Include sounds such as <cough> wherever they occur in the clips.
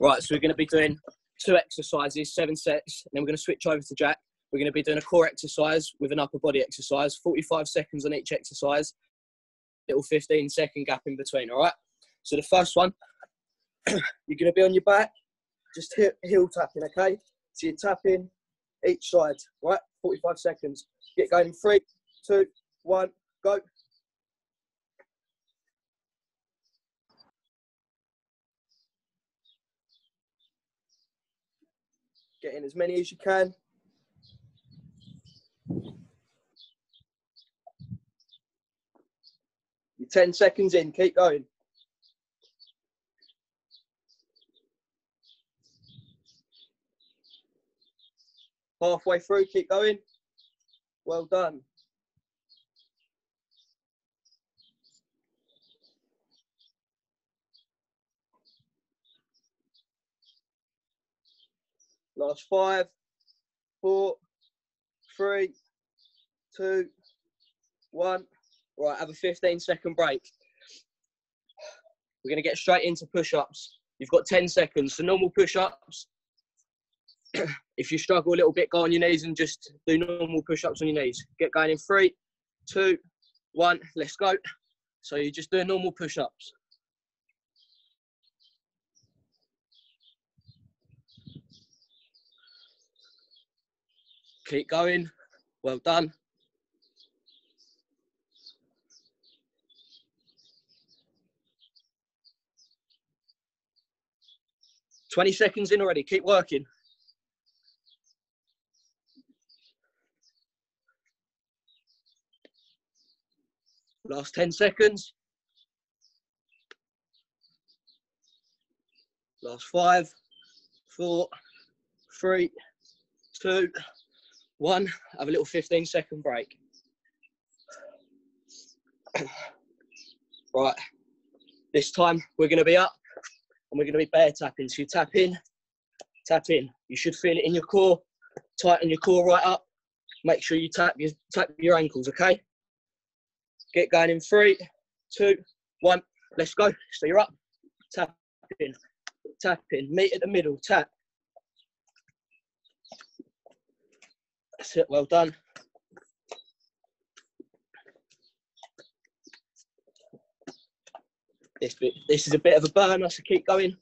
Right, so we're going to be doing two exercises, seven sets, and then we're going to switch over to Jack. We're going to be doing a core exercise with an upper body exercise, 45 seconds on each exercise, little 15 second gap in between, all right? So the first one, <clears throat> you're going to be on your back, just heel, heel tapping, okay? So you're tapping each side, right? 45 seconds. Get going in three, two, one, go. Get in as many as you can. You're 10 seconds in, keep going. Halfway through, keep going. Well done. Last five, four, three, two, one. Right, have a 15 second break. We're going to get straight into push ups. You've got 10 seconds. So, normal push ups. <clears throat> if you struggle a little bit, go on your knees and just do normal push ups on your knees. Get going in three, two, one. Let's go. So, you're just do normal push ups. Keep going. Well done. Twenty seconds in already. Keep working. Last ten seconds. Last five, four, three, two, one, have a little 15 second break. <clears throat> right, this time we're going to be up and we're going to be bear tapping. So you tap in, tap in. You should feel it in your core. Tighten your core right up. Make sure you tap your, tap your ankles, okay? Get going in three, two, one. Let's go. So you're up. Tap in, tap in. Meet at the middle, tap. That's it, well done. This, bit, this is a bit of a burn, burner, so keep going.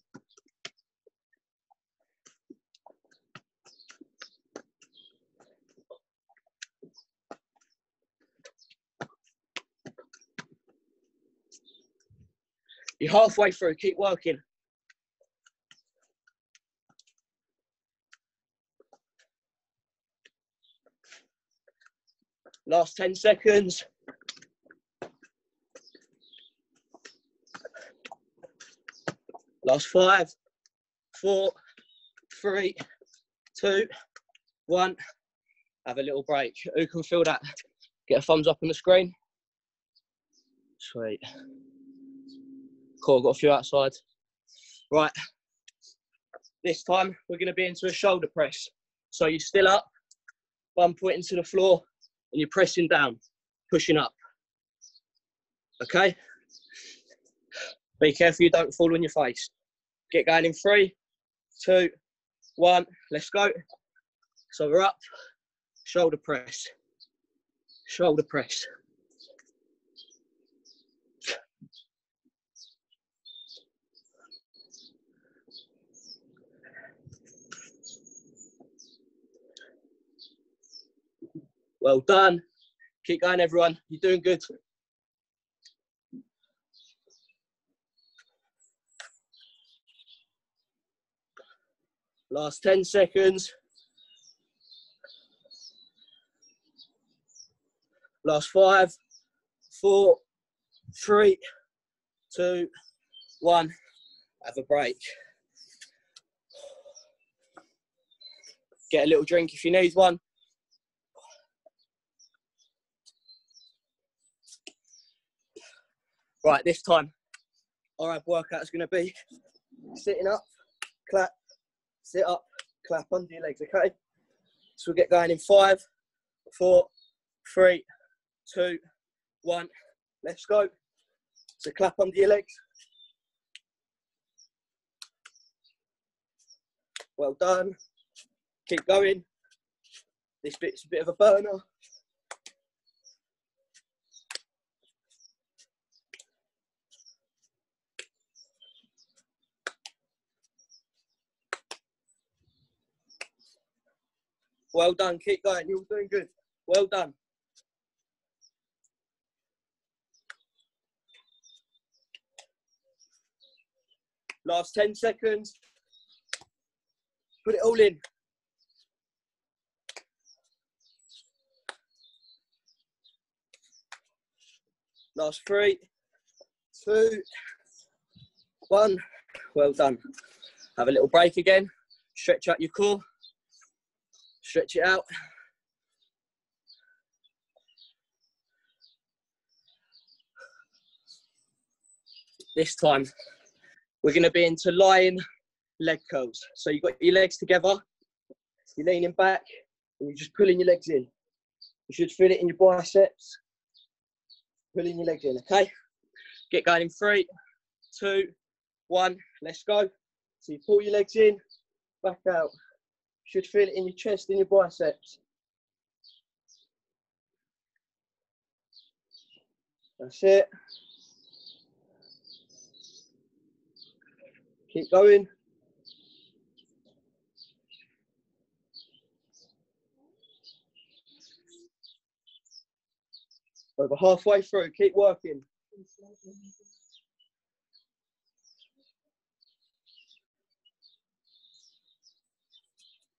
You're halfway through, keep working. Last 10 seconds. Last five, four, three, two, one. Have a little break. Who can feel that? Get a thumbs up on the screen. Sweet. Cool, got a few outside. Right. This time we're going to be into a shoulder press. So you're still up, bum pointing to the floor, and you're pressing down, pushing up. Okay? Be careful you don't fall on your face. Get going in three, two, one. Let's go. So we're up, shoulder press, shoulder press. Well done. Keep going, everyone. You're doing good. Last 10 seconds. Last five, four, three, two, one. Have a break. Get a little drink if you need one. Right, this time our ab workout is going to be sitting up, clap, sit up, clap under your legs, okay? So we'll get going in five, four, three, two, one. Let's go. So clap under your legs. Well done. Keep going. This bit's a bit of a burner. Well done. Keep going. You're doing good. Well done. Last 10 seconds. Put it all in. Last three, two, one. Well done. Have a little break again. Stretch out your core. Stretch it out. This time, we're going to be into lying leg curls. So you've got your legs together, you're leaning back, and you're just pulling your legs in. You should feel it in your biceps. Pulling your legs in, okay? Get going in three, two, one, let's go. So you pull your legs in, back out. Should feel it in your chest in your biceps. That's it. Keep going. Over halfway through, keep working.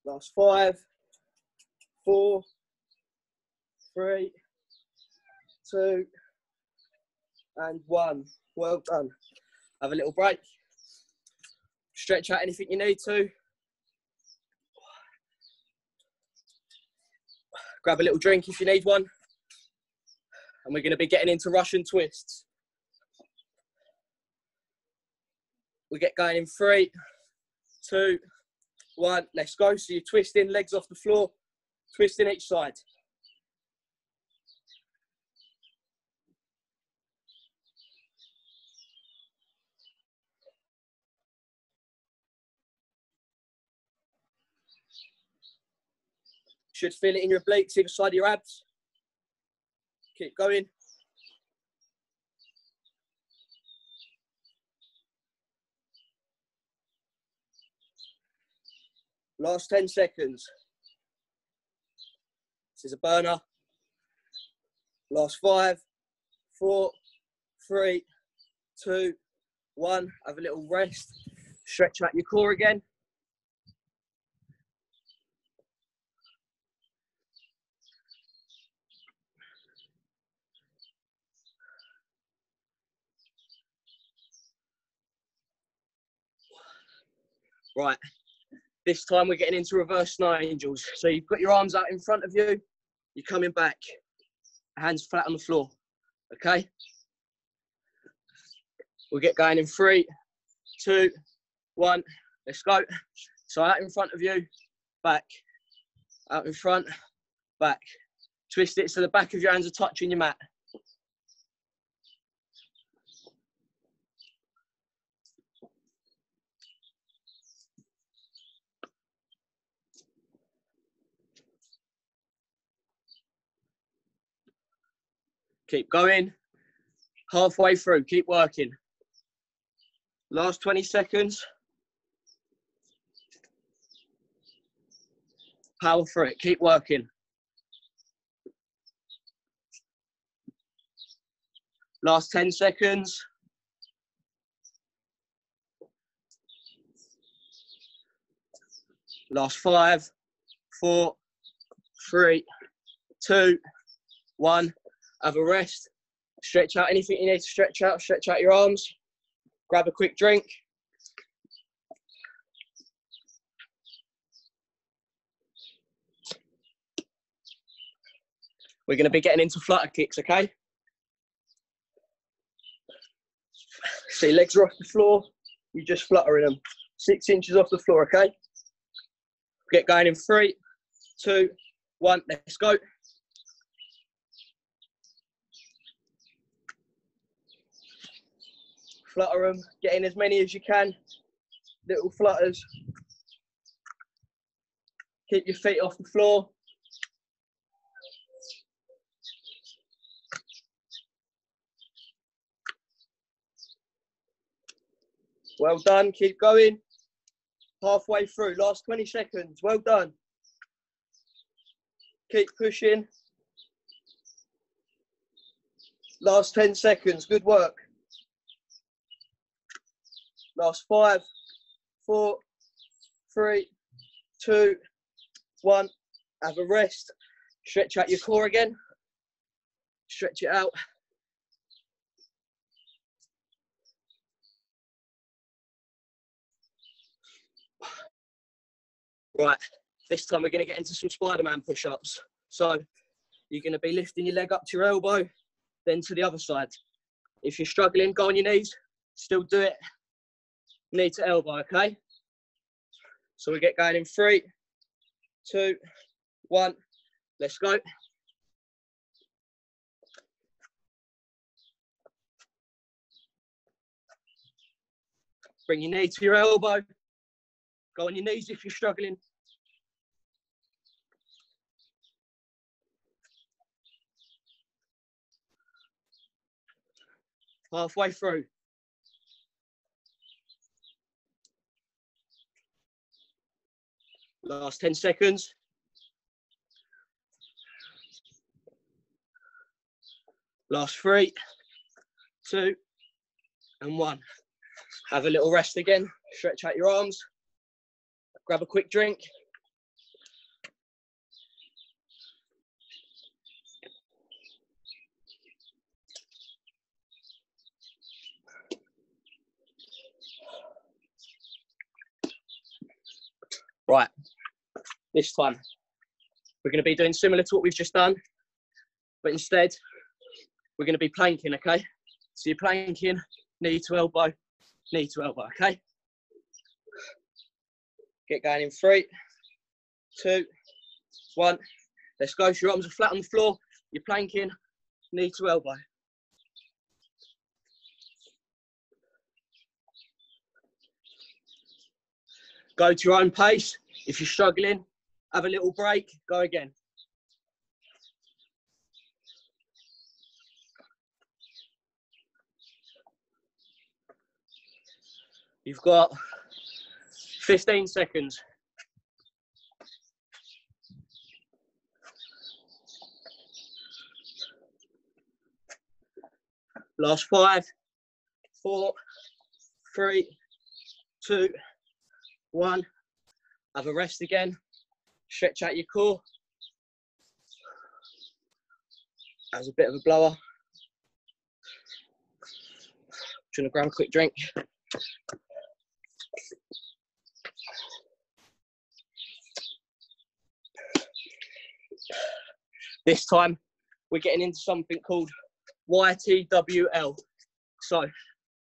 Last five, four, three, two, and one. Well done. Have a little break. Stretch out anything you need to. Grab a little drink if you need one. And we're going to be getting into Russian twists. We get going in three, two, one. Let's go. So you're twisting, legs off the floor, twisting each side. Should feel it in your obliques, either side of your abs. Keep going. Last 10 seconds. This is a burner. Last five, four, three, two, one. Have a little rest. Stretch out your core again. Right, this time we're getting into reverse nine angels. So you've got your arms out in front of you, you're coming back, hands flat on the floor, okay? We'll get going in three, two, one, let's go. So out in front of you, back, out in front, back. Twist it so the back of your hands are touching your mat. Keep going. Halfway through, keep working. Last 20 seconds. Power through it, keep working. Last 10 seconds. Last five, four, three, two, one have a rest, stretch out anything you need to stretch out, stretch out your arms, grab a quick drink. We're going to be getting into flutter kicks, okay? So legs are off the floor, you're just fluttering them. Six inches off the floor, okay? Get going in three, two, one, let's go. Flutter them, get in as many as you can, little flutters. Keep your feet off the floor. Well done. Keep going. Halfway through. Last 20 seconds. Well done. Keep pushing. Last 10 seconds. Good work. Last five, four, three, two, one. Have a rest. Stretch out your core again. Stretch it out. Right, this time we're going to get into some Spider-Man push-ups. So you're going to be lifting your leg up to your elbow, then to the other side. If you're struggling, go on your knees, still do it. Knee to elbow, okay? So we get going in three, two, one. Let's go. Bring your knee to your elbow. Go on your knees if you're struggling. Halfway through. Last 10 seconds. Last three, two, and one. Have a little rest again. Stretch out your arms. Grab a quick drink. Right, this time we're going to be doing similar to what we've just done, but instead we're going to be planking, okay? So you're planking, knee to elbow, knee to elbow, okay? Get going in three, two, one. Let's go. So your arms are flat on the floor. You're planking, knee to elbow. Go to your own pace. If you're struggling, have a little break, go again. You've got 15 seconds. Last five, four, three, two, one. Have a rest again. Stretch out your core. As a bit of a blower. Just gonna grab a quick drink. This time we're getting into something called YTWL. So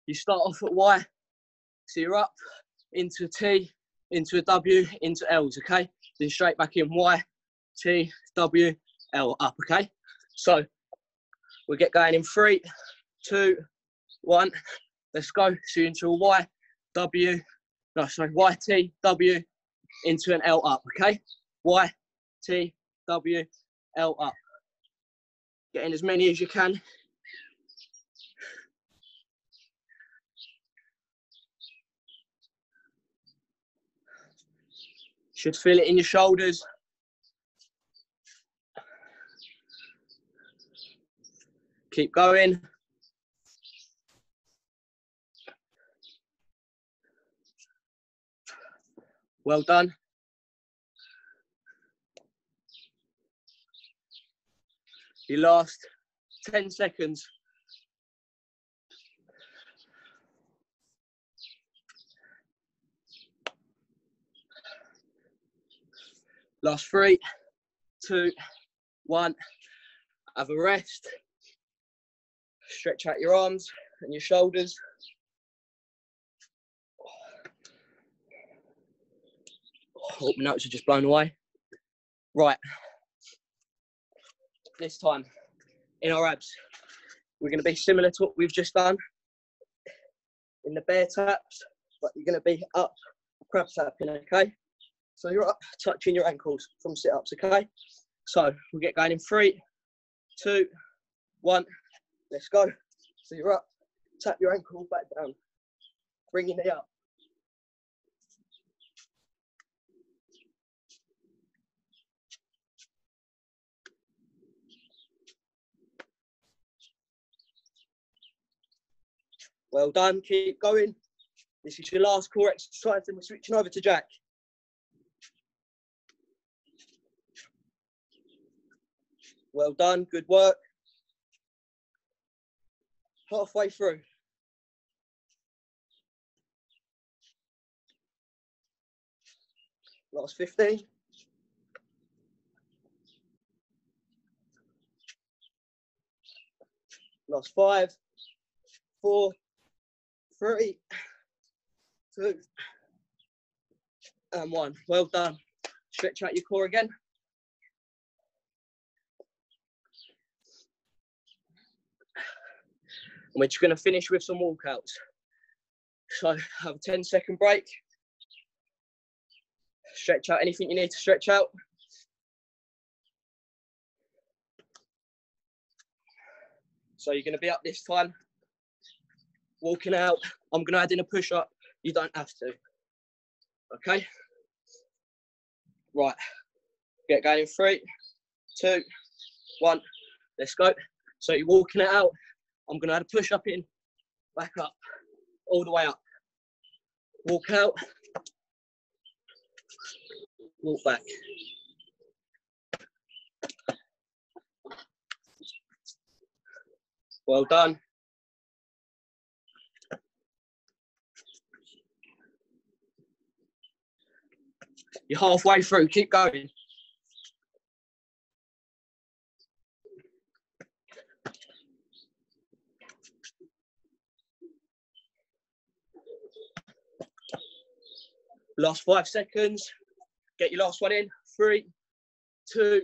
you start off at Y, so you're up into a T, into a W, into L's, okay? Then straight back in Y, T, W, L, up, okay? So we get going in three, two, one. Let's go. So into a Y, W, no, sorry, Y, T, W, into an L up, okay? Y, T, W, L up. Getting as many as you can. Should feel it in your shoulders. Keep going. Well done. Your last 10 seconds. Last three, two, one. Have a rest. Stretch out your arms and your shoulders. Oh, notes are just blown away. Right, this time in our abs. We're going to be similar to what we've just done in the bear taps, but you're going to be up crab tapping, okay? So you're up, touching your ankles from sit-ups, okay? So we'll get going in three, two, one. Let's go. So you're up, tap your ankle back down, bring your knee up. Well done, keep going. This is your last core exercise, then we're switching over to Jack. Well done, good work. Halfway through. Last 15. Last five, four, three, two, and one. Well done. Stretch out your core again. We're just going to finish with some walkouts. So have a 10 second break. Stretch out anything you need to stretch out. So you're going to be up this time, walking out. I'm going to add in a push up. You don't have to. Okay? Right. Get going in three, two, one. Let's go. So you're walking it out. I'm to add a push up in, back up, all the way up. Walk out, walk back. Well done. You're halfway through, keep going. Last five seconds. Get your last one in. Three, two,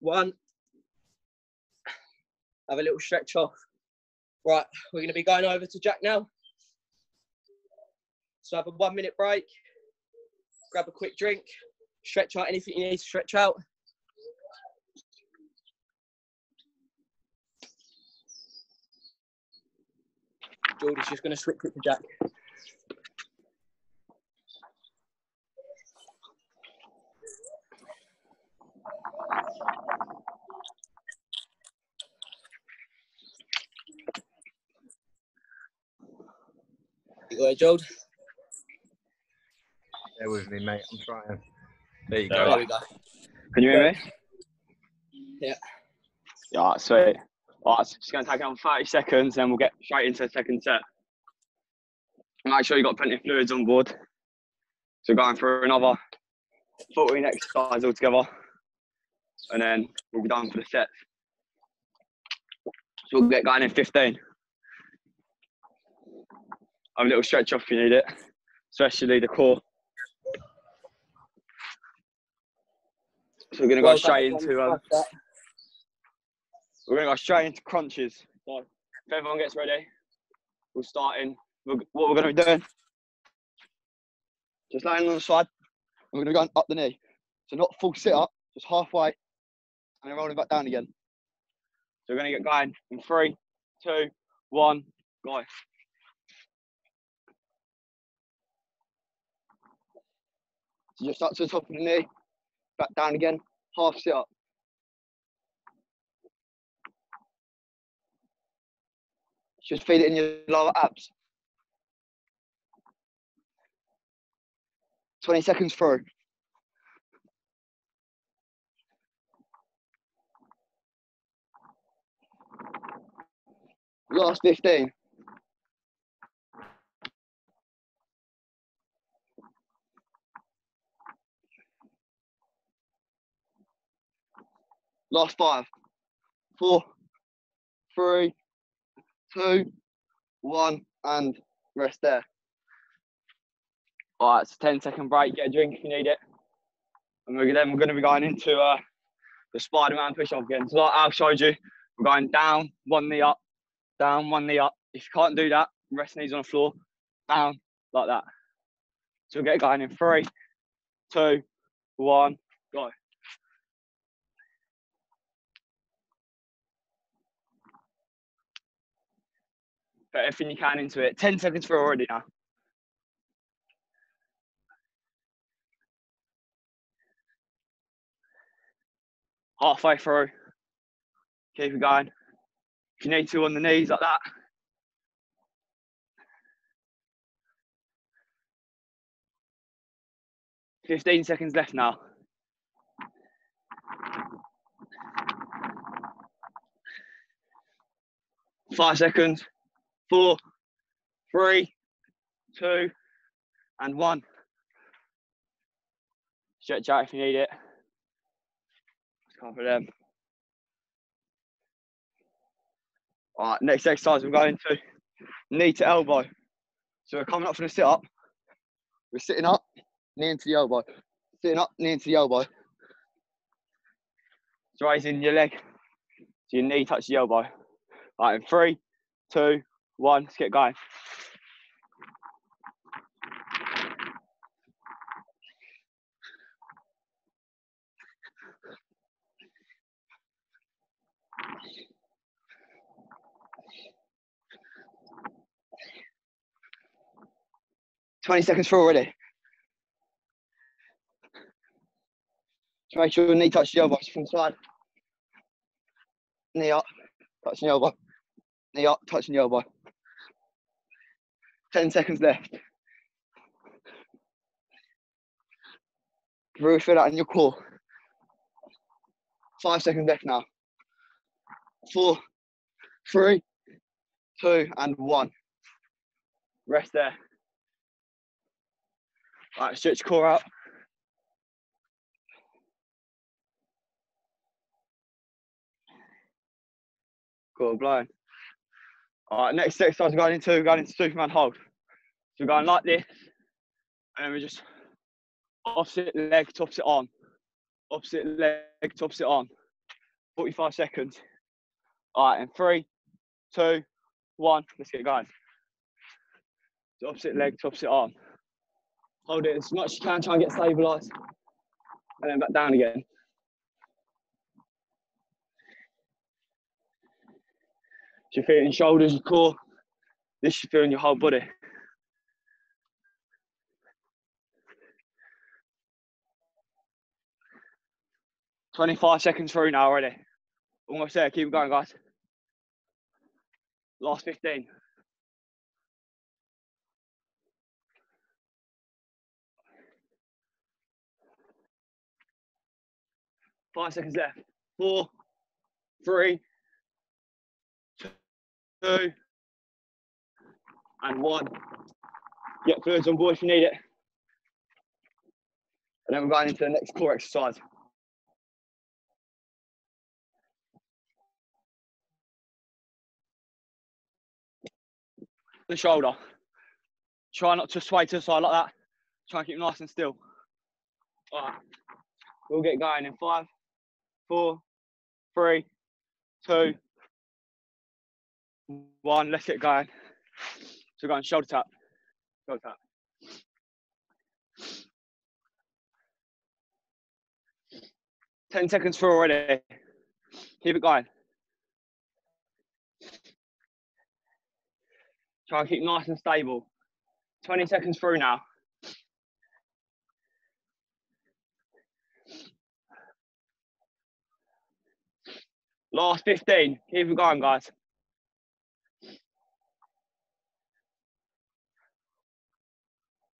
one. Have a little stretch off. Right, we're going to be going over to Jack now. So have a one minute break. Grab a quick drink. Stretch out anything you need to stretch out. Geordie's just going to switch it to Jack. You got it, Jode? Bear with me, mate. I'm trying. There you There go. There we go. Can you hear me? Yeah. Yeah, sweet. All right, so just going to take it on 30 seconds, then we'll get straight into the second set. Make sure you've got plenty of fluids on board. So going through another 14 exercises altogether, and then we'll be done for the sets. So we'll get going in 15. Have a little stretch off if you need it, especially the core. So we're going to go Well straight into um, we're going to go straight into crunches. So if everyone gets ready, we'll start in. We're, what we're going to be doing, just laying on the side. We're going to go up the knee. So not full sit up, just halfway, and then rolling back down again. So we're going to get going in three, two, one, go. So just up to the top of the knee, back down again, half sit up. Just feel it in your lower abs. 20 seconds through. Last 15. Last five, four, three, two, one, and rest there. All right, it's a 10 second break. Get a drink if you need it. And we're, then we're going to be going into uh, the Spider Man push up again. So, like Al showed you, we're going down, one knee up, down, one knee up. If you can't do that, rest knees on the floor, down, like that. So, we'll get going in three, two, one, go. Put everything you can into it. 10 seconds for already now. Halfway through. Keep it going. If you need to on the knees like that. Fifteen seconds left now. Five seconds. Four, three, two, and one. Stretch out if you need it. Let's cover them. All right, next exercise we're going to knee to elbow. So we're coming up from the sit up. We're sitting up, knee into the elbow. Sitting up, knee into the elbow. It's raising your leg so your knee touches the elbow. All right, in three, two, one, let's get going. Twenty seconds for already. Just make sure your knee touches the elbow from side. Knee up, touching the elbow. Knee up, touching the elbow. 10 seconds left. Really feel that in your core. Five seconds left now. Four, three, two, and one. Rest there. All right, stretch core out. Core blind. All right, next exercise we're going into, we're going into Superman hold. So we're going like this, and then we just opposite leg, tops it on. Opposite leg, tops it on. 45 seconds. All right, and three, two, one, let's get going. So opposite leg, tops it on. Hold it as much as you can, try and get stabilised. And then back down again. So you feel it shoulders, your core. This you feel in your whole body. Twenty-five seconds through now already. Almost there. Keep going, guys. Last fifteen. Five seconds left. Four, three, two, and one. Get fluids on board if you need it. And then we're going into the next core exercise. The shoulder. Try not to sway to the side like that. Try and keep nice and still. All right. We'll get going in five, four, three, two, one. Let's get going. So we're going shoulder tap, shoulder tap. Ten seconds for already. Keep it going. Try and keep nice and stable. 20 seconds through now. Last 15. Keep it going, guys.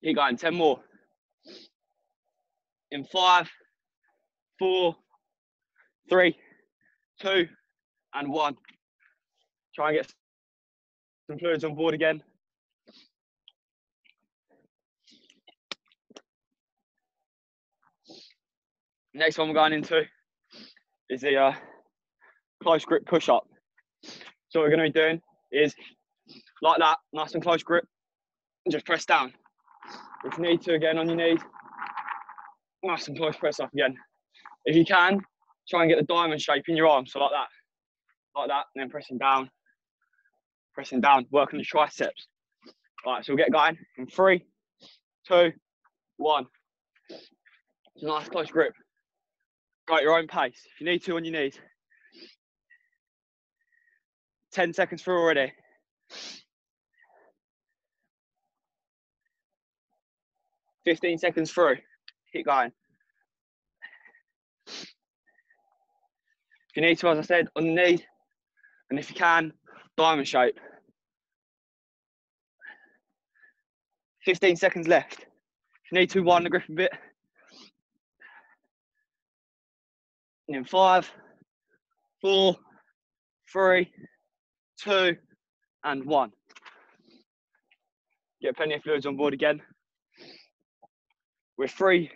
Keep going. 10 more. In five, four, three, two, and one. Try and get some fluids on board again. Next one we're going into is the uh, close grip push up. So what we're going to be doing is like that, nice and close grip, and just press down. If you need to, again on your knees, nice and close press up again. If you can, try and get the diamond shape in your arm, so like that, like that, and then pressing down, pressing down, working the triceps. All right, so we'll get going in three, two, one. It's a nice close grip. Go at your own pace. If you need to on your knees. 10 seconds through already. Fifteen seconds through. Keep going. If you need to, as I said, on the knee, and if you can, diamond shape. 15 seconds left. If you need to, widen the grip a bit. And in five, four, three, two, and one. Get plenty of fluids on board again. We're three,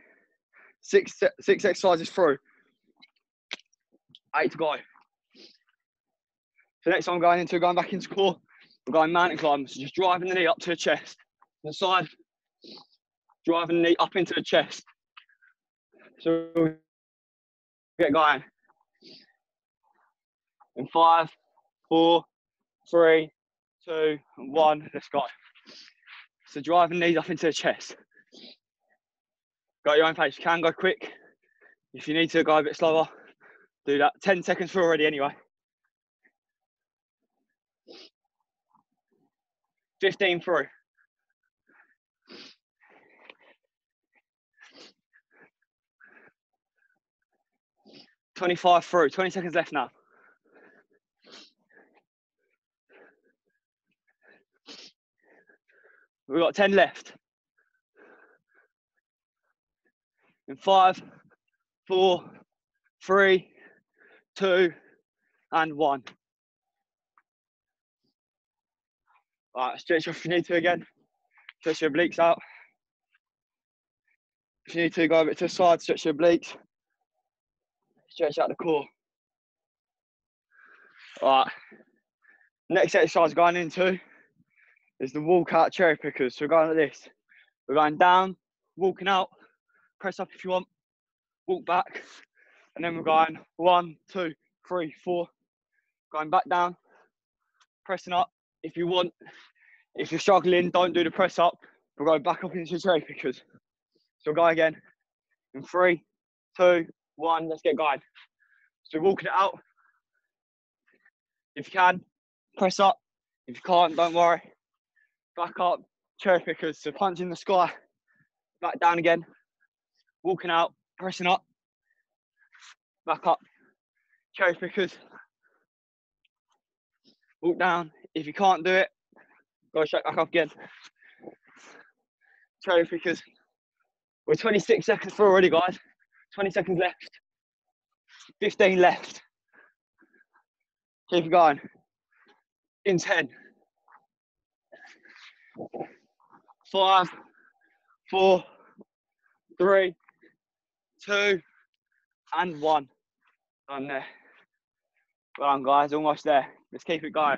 six, six exercises through. Eight to go. So next time I'm going into going back into core, we're going mountain climbs. So just driving the knee up to the chest. The side, driving the knee up into the chest. So get going. In five, four, three, two, and one. Let's go. So driving knees up into the chest. Got your own pace. You can go quick. If you need to go a bit slower, do that. 10 seconds for already anyway. 15 through. Twenty-five through. Twenty seconds left now. We've got ten left. In five, four, three, two, and one. All right, stretch if you need to again. Stretch your obliques out. If you need to, go a bit to the side, stretch your obliques. Stretch out the core. All right. Next exercise going into is the walkout cherry pickers. So we're going like this. We're going down, walking out, press up if you want, walk back, and then we're going one, two, three, four. Going back down, pressing up, if you want, if you're struggling, don't do the press up. we're going back up into cherry pickers. So we'll go again in three, two, one. Let's get going. So walking it out. If you can, press up. If you can't, don't worry. Back up, cherry pickers. So punch in the sky, back down again. Walking out, pressing up, back up, cherry pickers. Walk down, if you can't do it, go straight back up again. Cherry pickers. We're 26 seconds through already, guys. 20 seconds left. 15 left. Keep it going. In 10. Five, four, three, two, and one. Done there. Well done, guys. Almost there. Let's keep it going.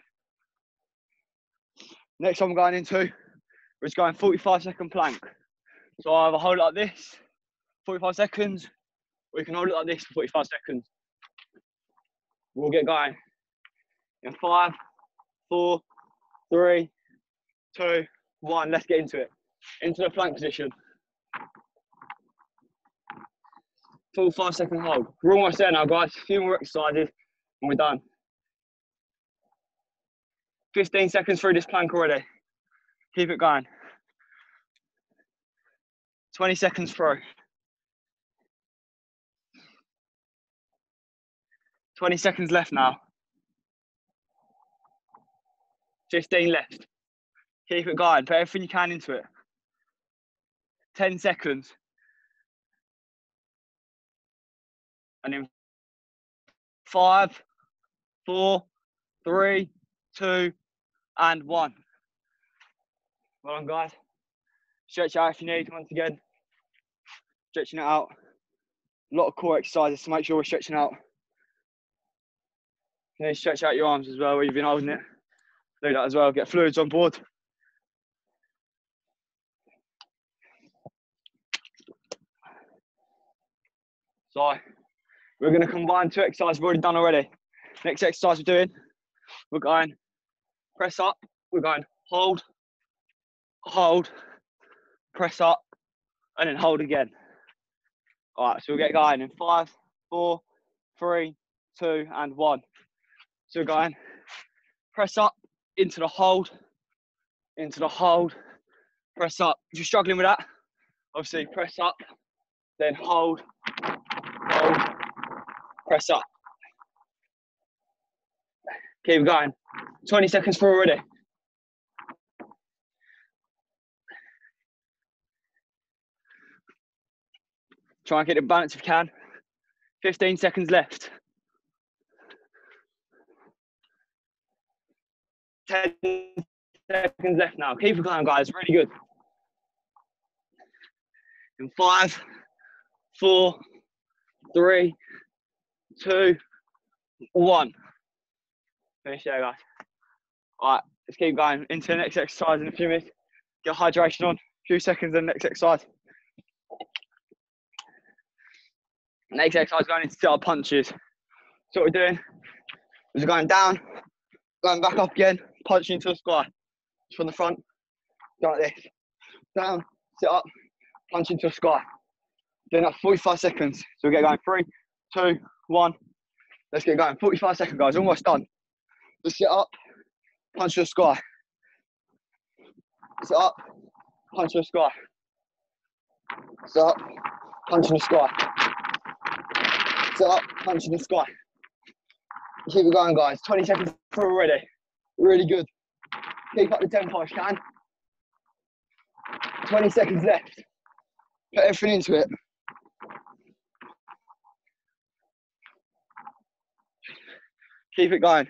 Next one I'm going into, we're just going 45 second plank. So I either hold like this, 45 seconds, or you can hold it like this for 45 seconds. We'll get going. In five, four, three, two, one. Let's get into it. Into the plank position. Full five second hold. We're almost there now, guys. A few more exercises and we're done. 15 seconds through this plank already. Keep it going. 20 seconds through. 20 seconds left now. 15 left. Keep it going. Put everything you can into it. 10 seconds. And in five, four, three, two, and one. Well done, guys. Stretch out if you need, once again. Stretching it out. A lot of core exercises to make sure we're stretching out. You stretch out your arms as well where you've been holding it. Do that as well, get fluids on board. So we're going to combine two exercises we've already done already. Next exercise we're doing, we're going press up, we're going hold, hold, press up, and then hold again. All right, so we'll get going in five, four, three, two, and one. So we're going. Press up into the hold, into the hold. Press up. If you're struggling with that, obviously press up, then hold, press up. Keep going. 20 seconds for already. Try and get it balanced if you can. 15 seconds left. 10 seconds left now. Keep it going, guys. Really good. In five, four, three, two, one. Finish there, guys. All right, let's keep going into the next exercise in a few minutes. Get hydration on. A few seconds, the next exercise. Next exercise going into sit-up punches. So what we're doing is we're going down, going back up again, punching into the sky. From the front, go like this. Down, sit up, punch into the sky. Doing that 45 seconds. So we get going three, two, one. Let's get going. 45 seconds, guys. Almost done. Let's sit up, punch the sky. Sit up, punch the sky. Sit up, punch the sky. Sit up, punch the sky. Keep it going, guys. 20 seconds already. Really good. Keep up the tempo if you can. 20 seconds left. Put everything into it. Keep it going.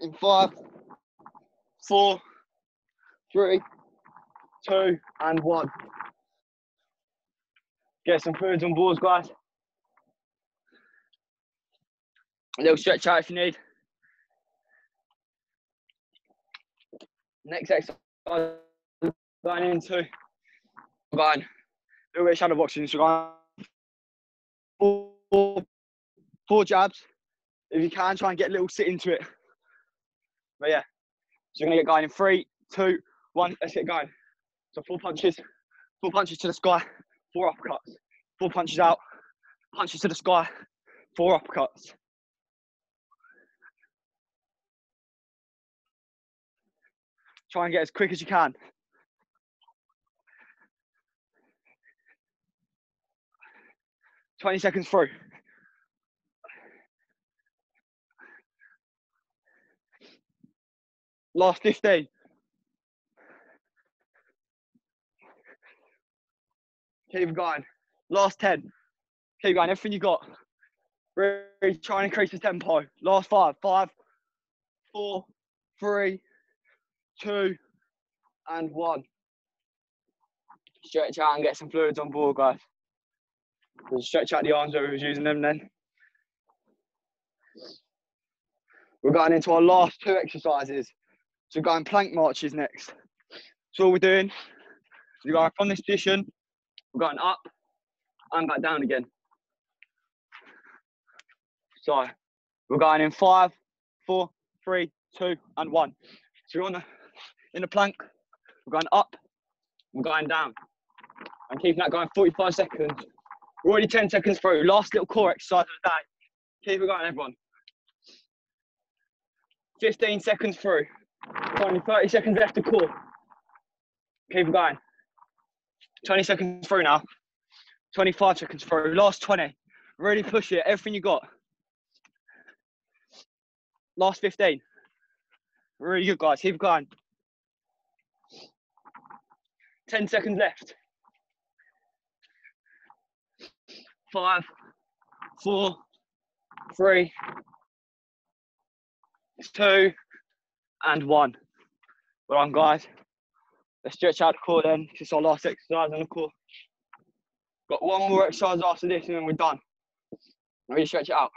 In five, four, three, two, and one. Get some foods on boards, guys. A little stretch out if you need. Next exercise going into going of shadow boxing. So going four, four jabs. If you can, try and get a little sit into it. But yeah, so you're gonna get going in three, two, one. Let's get going. So four punches, four punches to the sky, four uppercuts, four punches out, punches to the sky, four uppercuts. Try and get as quick as you can. Twenty seconds through. Last 15. Keep going. Last 10. Keep going. Everything you got. Really try and increase the tempo. Last five. Five, four, three, two, and one. Stretch out and get some fluids on board, guys. Stretch out the arms where we was using them then. We're going into our last two exercises. So going plank marches next. So all we're doing, we're going from this position, we're going up and back down again. So we're going in five, four, three, two, and one. So you're on the, in the plank, we're going up, we're going down. And keeping that going 45 seconds. We're already 10 seconds through. Last little core exercise of the day. Keep it going, everyone. 15 seconds through. Only 30 seconds left to core. Keep it going. 20 seconds through now. 25 seconds through. Last 20. Really push it. Everything you got. Last 15. Really good, guys. Keep going. 10 seconds left. Five, four, three, two, and one. Well done, guys. Let's stretch out the core then. It's our last exercise on the core. Got one more exercise after this and then we're done. Really stretch it out.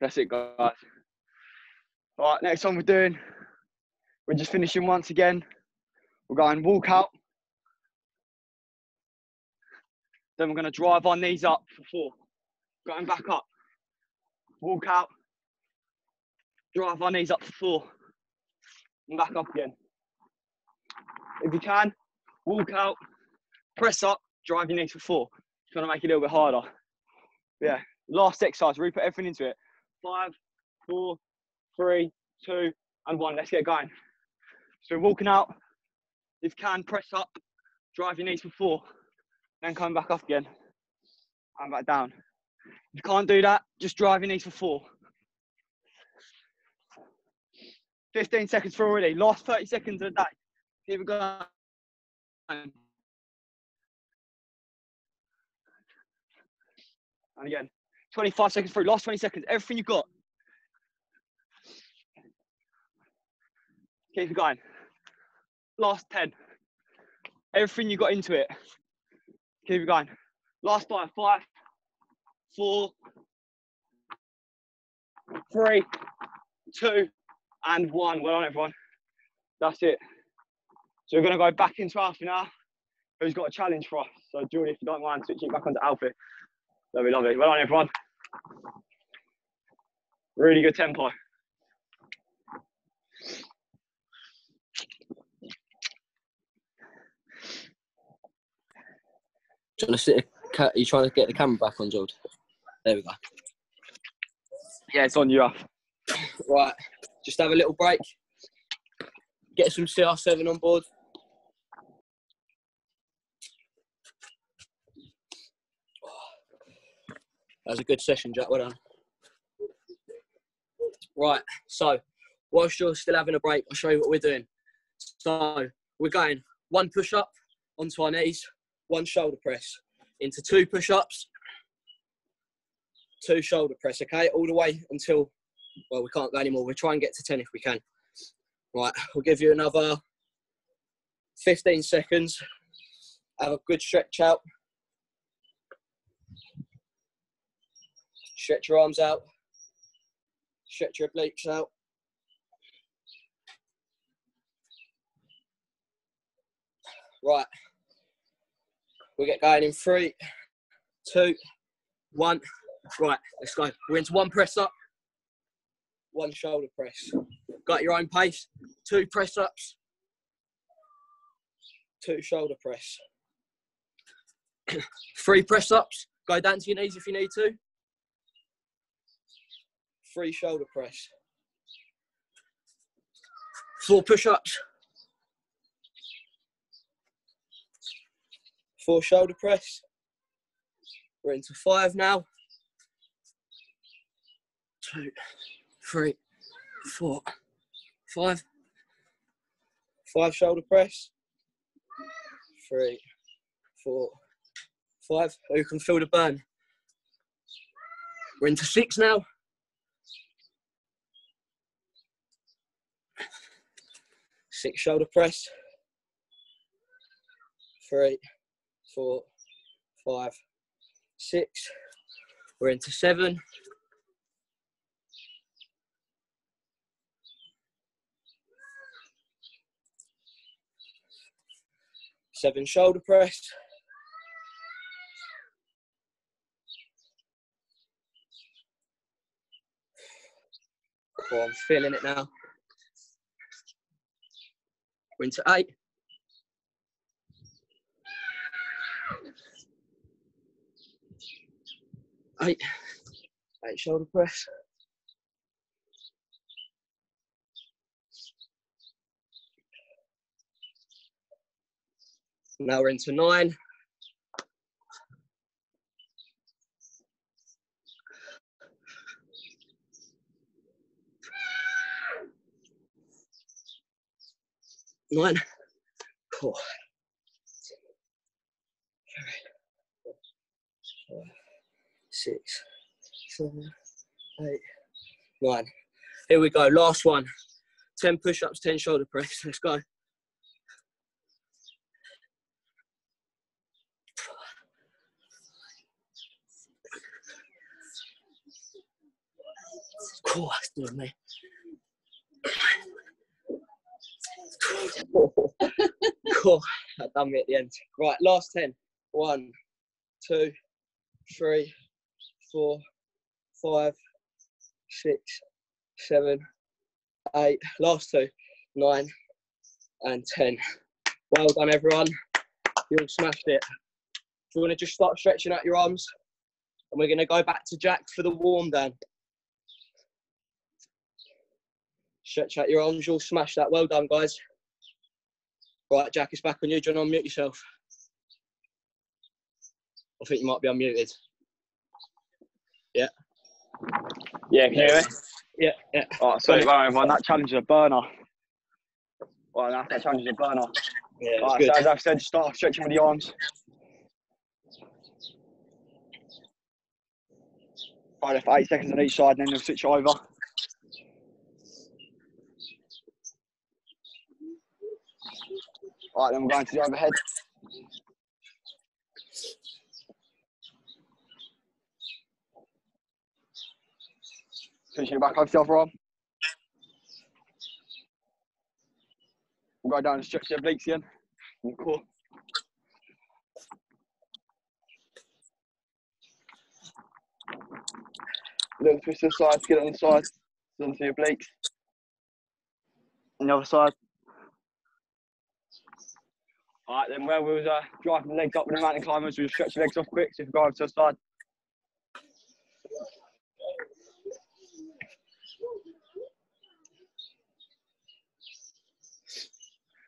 That's it, guys. All right, next one we're doing, we're just finishing once again. We're going walk out. Then we're going to drive our knees up for four. Going back up. Walk out. Drive our knees up for four. and back up again. If you can, walk out, press up, drive your knees for four. Trying to make it a little bit harder. Yeah, last exercise, really put everything into it. Five, four, three, two, and one. Let's get going. So walking out, if you can, press up, drive your knees for four, then come back up again and back down. If you can't do that, just drive your knees for four. 15 seconds for already. Last 30 seconds of the day. Keep it going. And again, 25 seconds through. Last 20 seconds. Everything you've got. Keep it going. Last 10. Everything you got into it. Keep it going. Last five. Five, four, three, two, and one. Well done, everyone. That's it. So we're going to go back into Alfie now. Who's got a challenge for us? So, Julie, if you don't mind, switching back onto Alfie. Lovely, lovely. Well done, everyone. Really good tempo. Trying to sit. Are you trying to get the camera back on, George? There we go. Yeah, it's on you. Right, just have a little break. Get some CR7 on board. That was a good session, Jack. Well done. Right, so whilst you're still having a break, I'll show you what we're doing. So we're going one push up onto our knees, one shoulder press into two push ups, two shoulder press, okay? All the way until, well, we can't go anymore. We'll try and get to 10 if we can. Right, we'll give you another 15 seconds. Have a good stretch out. Stretch your arms out. Stretch your obliques out. Right. We get going in three, two, one. Right, let's go. We're into one press up, one shoulder press. Got your own pace. Two press ups, two shoulder press. <clears throat> Three press ups. Go down to your knees if you need to. Three shoulder press. Four push ups. Four shoulder press. We're into five now. Two, three, four, five. Five shoulder press. Three, four, five. Oh, you can feel the burn. We're into six now. Six shoulder press. Three, four, five, six. We're into seven. Seven shoulder press. Oh, I'm feeling it now. We're into eight. Eight. Eight shoulder press. Now we're into nine. Nine. Four. Five, six, seven, eight, nine. Here we go. Last one. 10 push ups, 10 shoulder press. Let's go. Cool, that's doing me. Cool. cool. That done me at the end. Right, last 10. One, two, three, four, five, six, seven, eight. Last two. nine, and 10. Well done, everyone. You all smashed it. Do you want to just start stretching out your arms? And we're going to go back to Jack for the warm down. Stretch out your arms, you'll smash that. Well done, guys. Right, Jack, it's back on you. Do you want to unmute yourself? I think you might be unmuted. Yeah, Yeah, can you hear me? Yeah, yeah. Alright, so right, everyone, that challenge is a burner. Right, that, that challenge is a burner. Yeah, Right, good. so as I've said, start off stretching with the arms. Right, for eight seconds on each side, and then you'll switch over. Right, then we're going to the overhead. Back over to the other arm. We'll go down and stretch the obliques again. and core. Little twist to the side, get it on the side, onto your obliques. On the other side. Alright, then where we was uh, driving the legs up with the mountain climbers, we'll stretch the legs off quick, so if we go over to the side.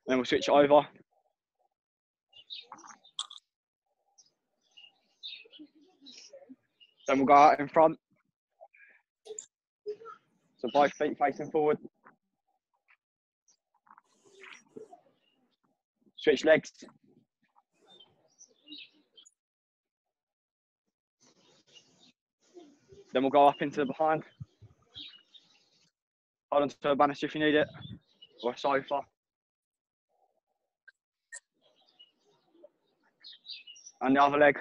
Then we'll switch it over. Then we'll go out in front. So both feet facing forward. Switch legs. Then we'll go up into the behind. Hold on to a banister if you need it, or a sofa. And the other leg.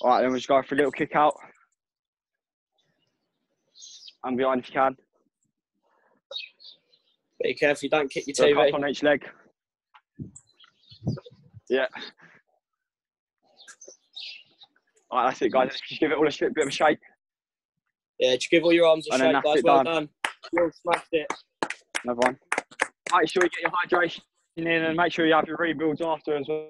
All right, then we'll just go for a little kick out. And behind if you can. Be careful you don't kick your So TV. on each leg. Yeah. All right, that's it, guys. Just give it all a bit of a shake. Yeah, just give all your arms a And shake, guys. Well done. done. You all smashed it. One. Make sure you get your hydration in and make sure you have your rebuilds after as well.